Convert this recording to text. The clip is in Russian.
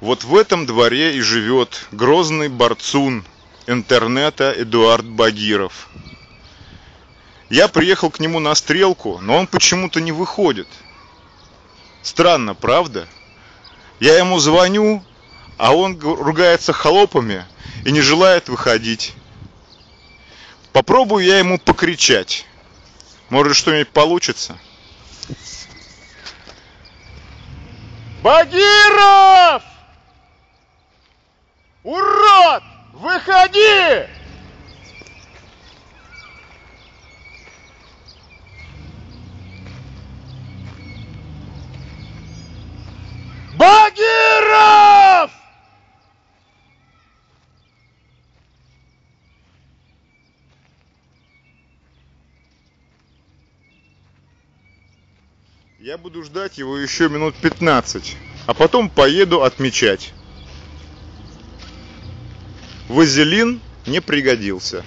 Вот в этом дворе и живет грозный борцун интернета Эдуард Багиров. Я приехал к нему на стрелку, но он почему-то не выходит. Странно, правда? Я ему звоню, а он ругается холопами и не желает выходить. Попробую я ему покричать. Может, что-нибудь получится? Багиров! Урод! Выходи! Багиров! Я буду ждать его еще минут 15, а потом поеду отмечать. Вазелин не пригодился.